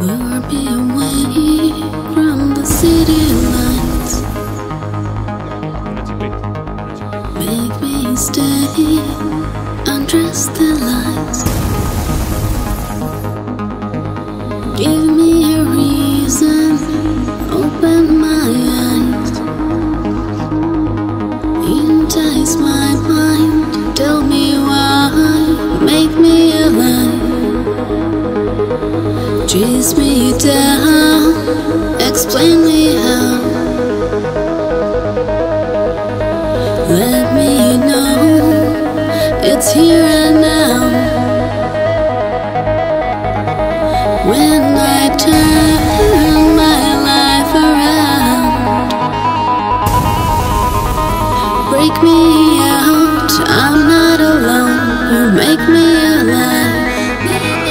Lure me away from the city lights. Make me stay, undress the lights. Give me a reason, open my eyes. Entice my mind, tell me why, make me alive chase me down. Explain me how. Let me know it's here and now. When I turn my life around, break me out. I'm not alone. You make me alive.